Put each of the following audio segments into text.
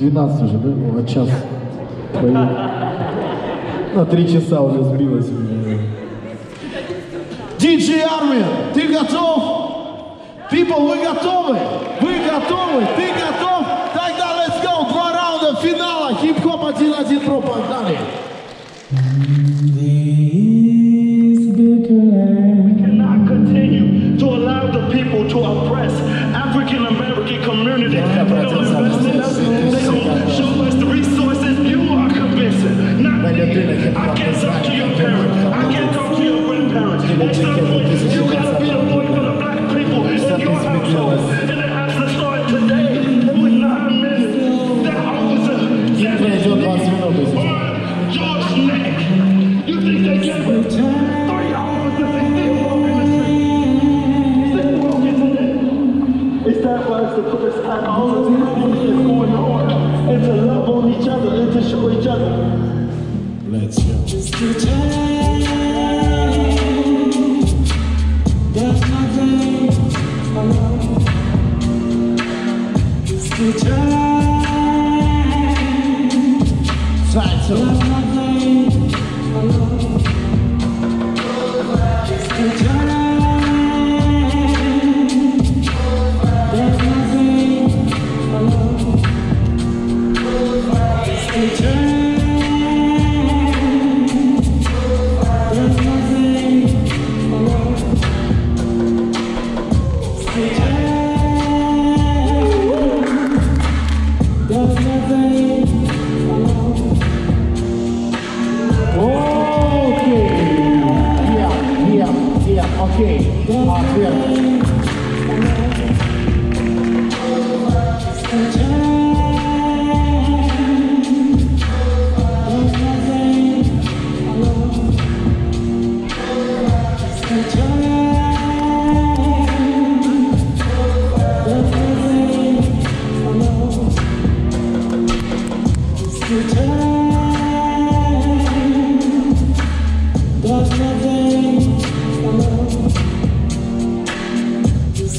12 уже, да? О, час. На три часа уже сбилось. Диджей Армин, ты готов? People, вы готовы? Вы готовы? Ты готов? Тогда let's go! Два раунда финала. Хип-хоп 1-1 про погнали. Continue to allow time for us to put us out. All of going on. And to love on each other and to show each other. Let's go. Just the time. That's my thing. Just the Try to. That's my thing. Just the Okay, yeah, yeah, okay. Ah,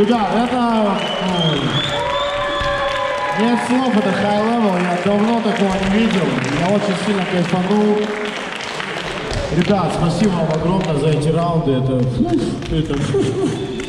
Ну да, это... Нет слов, это high level, я давно такого не видел, я очень сильно кайфанул. Ребят, спасибо вам огромное за эти раунды, это... это...